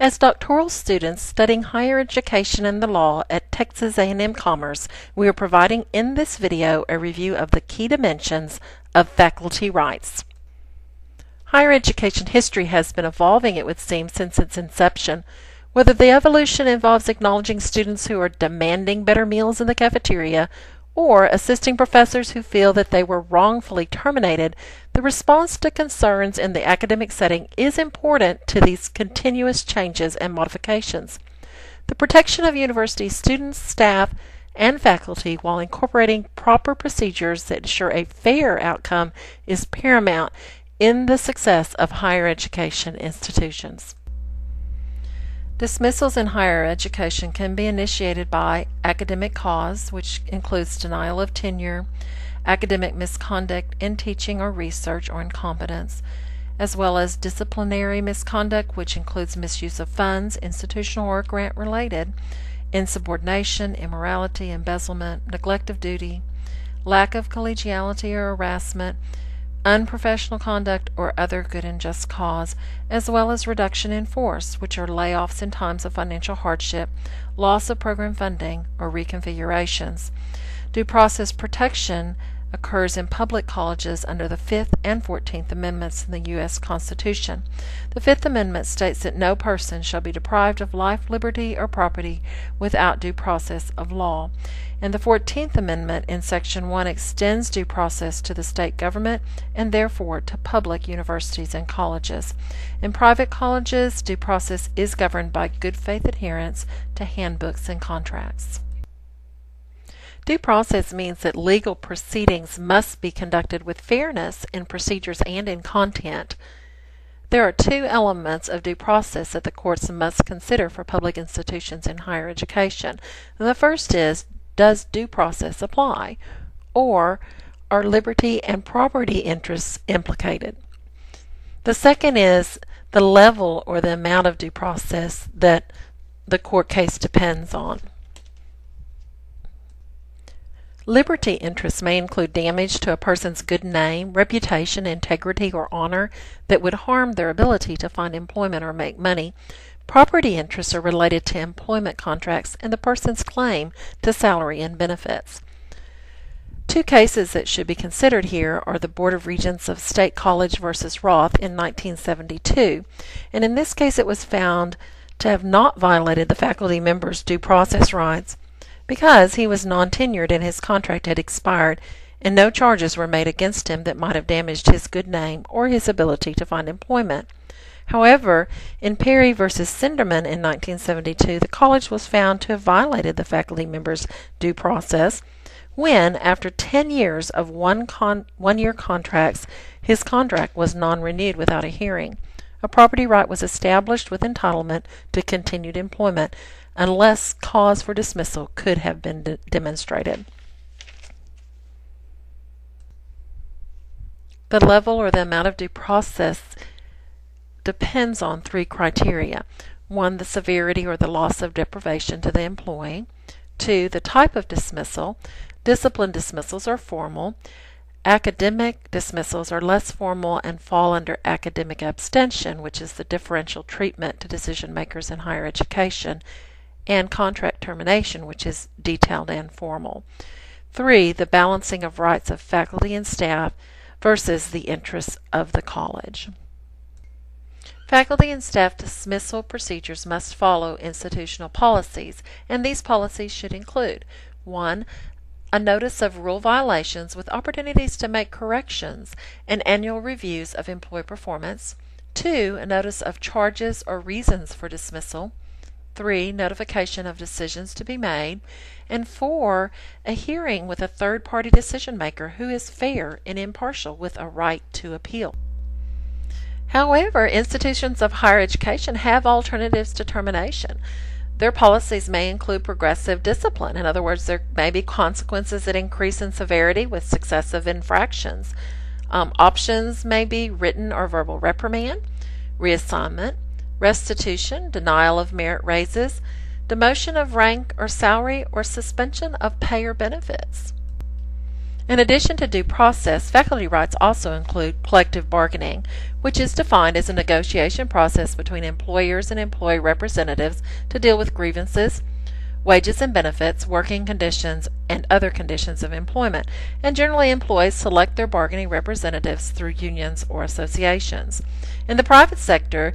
As doctoral students studying higher education and the law at Texas A&M Commerce, we are providing in this video a review of the key dimensions of faculty rights. Higher education history has been evolving, it would seem, since its inception. Whether the evolution involves acknowledging students who are demanding better meals in the cafeteria or assisting professors who feel that they were wrongfully terminated, the response to concerns in the academic setting is important to these continuous changes and modifications. The protection of university students, staff, and faculty while incorporating proper procedures that ensure a fair outcome is paramount in the success of higher education institutions. Dismissals in higher education can be initiated by academic cause, which includes denial of tenure, academic misconduct in teaching or research or incompetence, as well as disciplinary misconduct, which includes misuse of funds, institutional or grant related, insubordination, immorality, embezzlement, neglect of duty, lack of collegiality or harassment, unprofessional conduct, or other good and just cause, as well as reduction in force, which are layoffs in times of financial hardship, loss of program funding, or reconfigurations. Due process protection occurs in public colleges under the Fifth and Fourteenth Amendments in the U.S. Constitution. The Fifth Amendment states that no person shall be deprived of life, liberty, or property without due process of law. And the Fourteenth Amendment in Section 1 extends due process to the state government and therefore to public universities and colleges. In private colleges, due process is governed by good faith adherence to handbooks and contracts. Due process means that legal proceedings must be conducted with fairness in procedures and in content. There are two elements of due process that the courts must consider for public institutions in higher education. The first is does due process apply? Or are liberty and property interests implicated? The second is the level or the amount of due process that the court case depends on. Liberty interests may include damage to a person's good name, reputation, integrity, or honor that would harm their ability to find employment or make money. Property interests are related to employment contracts and the person's claim to salary and benefits. Two cases that should be considered here are the Board of Regents of State College versus Roth in 1972, and in this case it was found to have not violated the faculty member's due process rights because he was non-tenured and his contract had expired and no charges were made against him that might have damaged his good name or his ability to find employment. However, in Perry v. Sindermann in 1972, the college was found to have violated the faculty member's due process when, after 10 years of one, con- one year contracts, his contract was non renewed without a hearing. A property right was established with entitlement to continued employment, unless cause for dismissal could have been de- demonstrated. The level or the amount of due process depends on three criteria. One, the severity or the loss of deprivation to the employee. Two, the type of dismissal. Discipline dismissals are formal. Academic dismissals are less formal and fall under academic abstention, which is the differential treatment to decision makers in higher education and contract termination, which is detailed and formal. Three, the balancing of rights of faculty and staff versus the interests of the college. Faculty and staff dismissal procedures must follow institutional policies, and these policies should include 1. A notice of rule violations with opportunities to make corrections and annual reviews of employee performance. 2. A notice of charges or reasons for dismissal. 3. Notification of decisions to be made. And 4. A hearing with a third party decision maker who is fair and impartial with a right to appeal. However, institutions of higher education have alternatives to termination. Their policies may include progressive discipline. In other words, there may be consequences that increase in severity with successive infractions. Um, options may be written or verbal reprimand, reassignment, restitution, denial of merit raises, demotion of rank or salary, or suspension of pay or benefits. In addition to due process, faculty rights also include collective bargaining, which is defined as a negotiation process between employers and employee representatives to deal with grievances, wages and benefits, working conditions, and other conditions of employment, and generally employees select their bargaining representatives through unions or associations. In the private sector,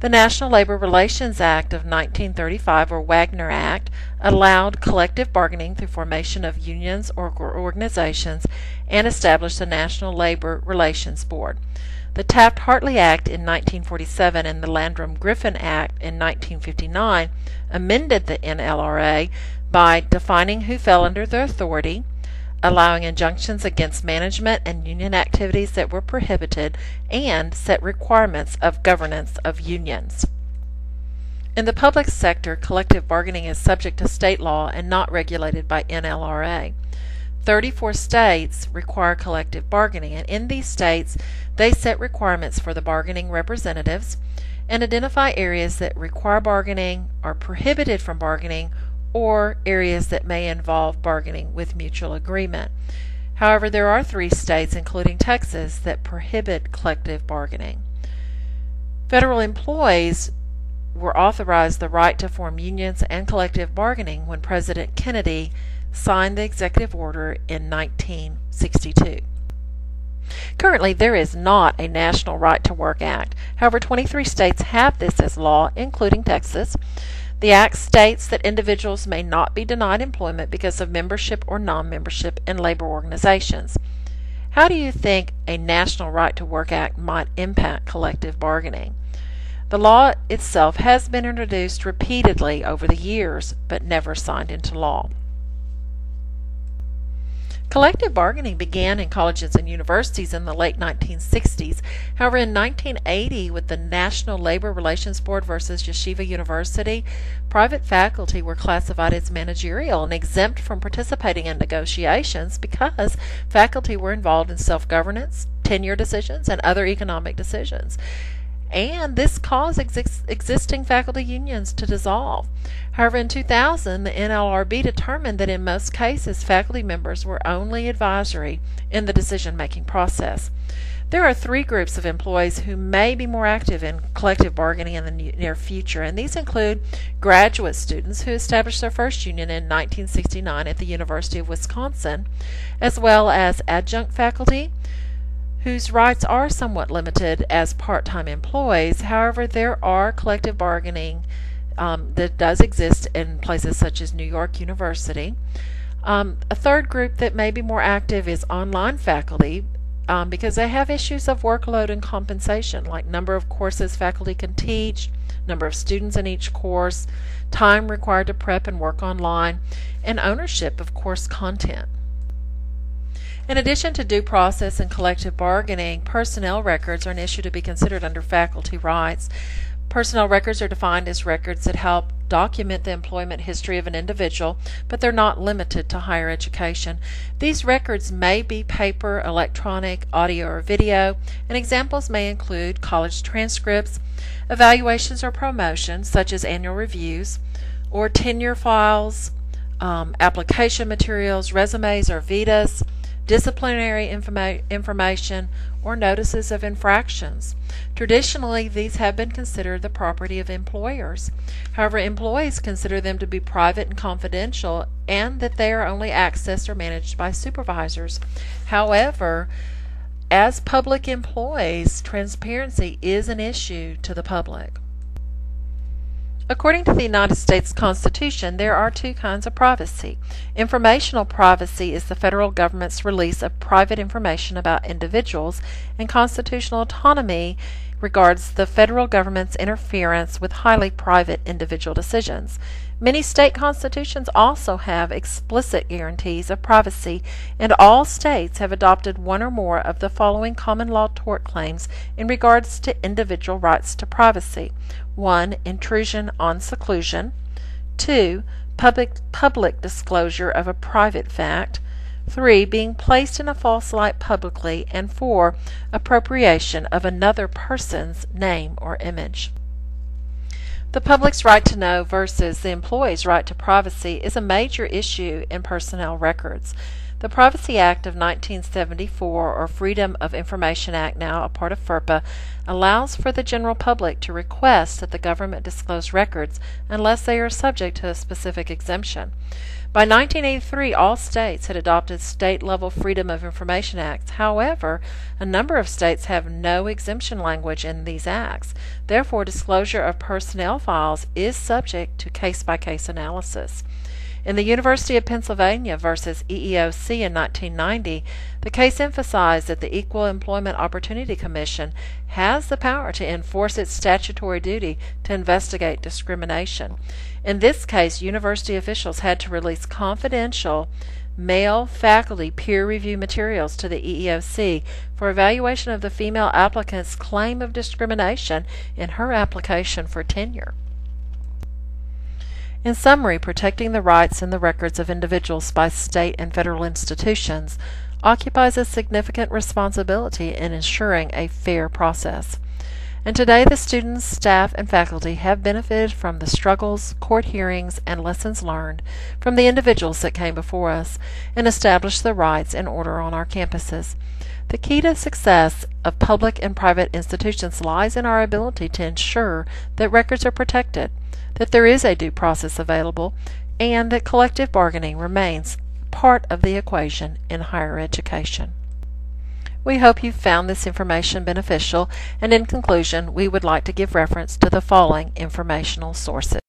the National Labor Relations Act of 1935, or Wagner Act, allowed collective bargaining through formation of unions or organizations and established the National Labor Relations Board. The Taft Hartley Act in 1947 and the Landrum Griffin Act in 1959 amended the NLRA by defining who fell under their authority, allowing injunctions against management and union activities that were prohibited, and set requirements of governance of unions. In the public sector, collective bargaining is subject to state law and not regulated by NLRA. 34 states require collective bargaining, and in these states, they set requirements for the bargaining representatives and identify areas that require bargaining, are prohibited from bargaining, or areas that may involve bargaining with mutual agreement. However, there are three states, including Texas, that prohibit collective bargaining. Federal employees were authorized the right to form unions and collective bargaining when President Kennedy signed the executive order in 1962. Currently, there is not a National Right to Work Act. However, 23 states have this as law, including Texas. The Act states that individuals may not be denied employment because of membership or non membership in labor organizations. How do you think a National Right to Work Act might impact collective bargaining? The law itself has been introduced repeatedly over the years, but never signed into law. Collective bargaining began in colleges and universities in the late 1960s. However, in 1980, with the National Labor Relations Board versus Yeshiva University, private faculty were classified as managerial and exempt from participating in negotiations because faculty were involved in self governance, tenure decisions, and other economic decisions and this caused ex- existing faculty unions to dissolve. However, in 2000, the NLRB determined that in most cases, faculty members were only advisory in the decision making process. There are three groups of employees who may be more active in collective bargaining in the near future, and these include graduate students who established their first union in 1969 at the University of Wisconsin, as well as adjunct faculty whose rights are somewhat limited as part time employees. However, there are collective bargaining um, that does exist in places such as New York University. Um, a third group that may be more active is online faculty um, because they have issues of workload and compensation, like number of courses faculty can teach, number of students in each course, time required to prep and work online, and ownership of course content. In addition to due process and collective bargaining, personnel records are an issue to be considered under faculty rights. Personnel records are defined as records that help document the employment history of an individual, but they're not limited to higher education. These records may be paper, electronic, audio, or video, and examples may include college transcripts, evaluations or promotions, such as annual reviews, or tenure files, um, application materials, resumes, or VITAs disciplinary informa- information, or notices of infractions. Traditionally, these have been considered the property of employers. However, employees consider them to be private and confidential and that they are only accessed or managed by supervisors. However, as public employees, transparency is an issue to the public. According to the United States Constitution, there are two kinds of privacy. Informational privacy is the federal government's release of private information about individuals, and constitutional autonomy regards the federal government's interference with highly private individual decisions. Many state constitutions also have explicit guarantees of privacy, and all states have adopted one or more of the following common law tort claims in regards to individual rights to privacy 1. Intrusion on seclusion, 2. Public, public disclosure of a private fact, 3. Being placed in a false light publicly, and 4. Appropriation of another person's name or image. The public's right to know versus the employee's right to privacy is a major issue in personnel records. The Privacy Act of 1974, or Freedom of Information Act, now a part of FERPA, allows for the general public to request that the government disclose records unless they are subject to a specific exemption. By 1983, all states had adopted state level Freedom of Information Acts. However, a number of states have no exemption language in these acts. Therefore, disclosure of personnel files is subject to case by case analysis. In the University of Pennsylvania versus EEOC in 1990, the case emphasized that the Equal Employment Opportunity Commission has the power to enforce its statutory duty to investigate discrimination. In this case, university officials had to release confidential male faculty peer review materials to the EEOC for evaluation of the female applicant's claim of discrimination in her application for tenure. In summary, protecting the rights and the records of individuals by state and federal institutions occupies a significant responsibility in ensuring a fair process. And today, the students, staff, and faculty have benefited from the struggles, court hearings, and lessons learned from the individuals that came before us and established the rights and order on our campuses. The key to success of public and private institutions lies in our ability to ensure that records are protected that there is a due process available, and that collective bargaining remains part of the equation in higher education. We hope you found this information beneficial, and in conclusion, we would like to give reference to the following informational sources.